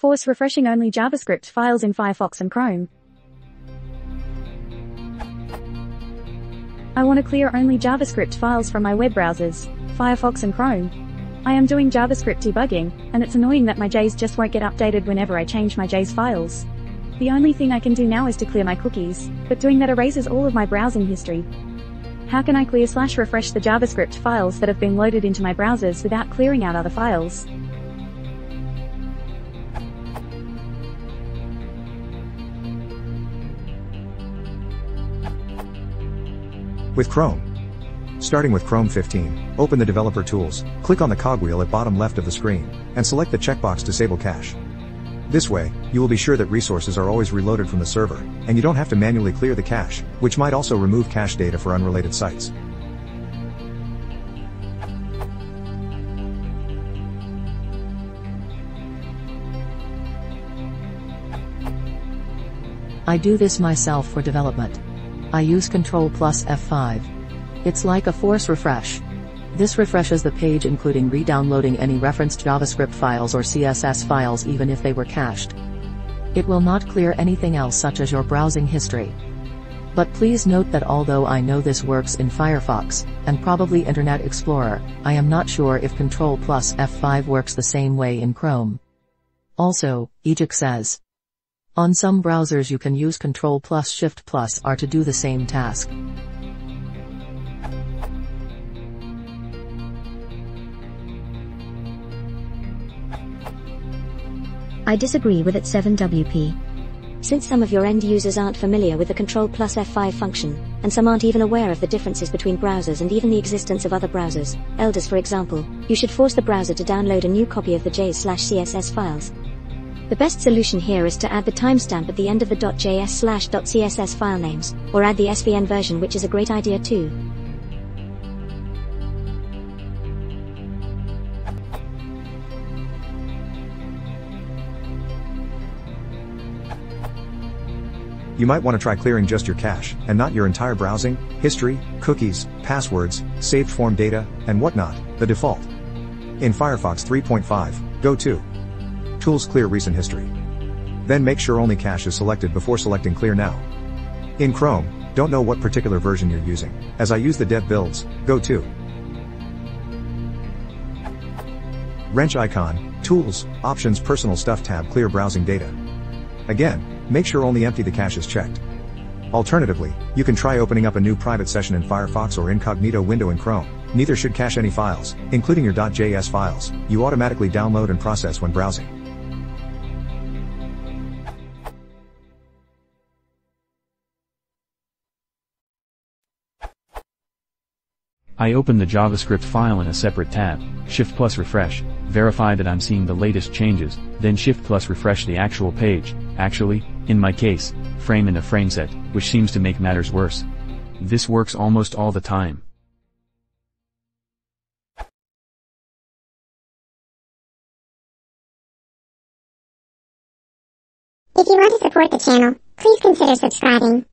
Force refreshing only JavaScript files in Firefox and Chrome. I want to clear only JavaScript files from my web browsers, Firefox and Chrome. I am doing JavaScript debugging, and it's annoying that my JS just won't get updated whenever I change my JS files. The only thing I can do now is to clear my cookies, but doing that erases all of my browsing history. How can I clear slash refresh the JavaScript files that have been loaded into my browsers without clearing out other files? With Chrome. Starting with Chrome 15, open the Developer Tools, click on the cogwheel at bottom left of the screen, and select the checkbox Disable Cache. This way, you will be sure that resources are always reloaded from the server, and you don't have to manually clear the cache, which might also remove cache data for unrelated sites. I do this myself for development. I use Ctrl plus F5. It's like a force refresh. This refreshes the page including re-downloading any referenced JavaScript files or CSS files even if they were cached. It will not clear anything else such as your browsing history. But please note that although I know this works in Firefox, and probably Internet Explorer, I am not sure if Ctrl plus F5 works the same way in Chrome. Also, Ejec says, on some browsers you can use Ctrl plus Shift plus R to do the same task. I disagree with it 7WP. Since some of your end users aren't familiar with the Ctrl plus F5 function, and some aren't even aware of the differences between browsers and even the existence of other browsers, elders for example, you should force the browser to download a new copy of the JS/CSS files, the best solution here is to add the timestamp at the end of the .js slash .css file names, or add the SVN version which is a great idea too. You might want to try clearing just your cache, and not your entire browsing, history, cookies, passwords, saved form data, and whatnot, the default. In Firefox 3.5, go to Tools Clear Recent History. Then make sure only cache is selected before selecting Clear Now. In Chrome, don't know what particular version you're using. As I use the dev builds, go to Wrench icon, Tools, Options Personal Stuff tab Clear Browsing Data. Again, make sure only empty the cache is checked. Alternatively, you can try opening up a new private session in Firefox or incognito window in Chrome. Neither should cache any files, including your .js files, you automatically download and process when browsing. I open the JavaScript file in a separate tab, Shift plus refresh, verify that I'm seeing the latest changes, then Shift plus refresh the actual page, actually, in my case, frame in a frame set, which seems to make matters worse. This works almost all the time. If you want to support the channel, please consider subscribing.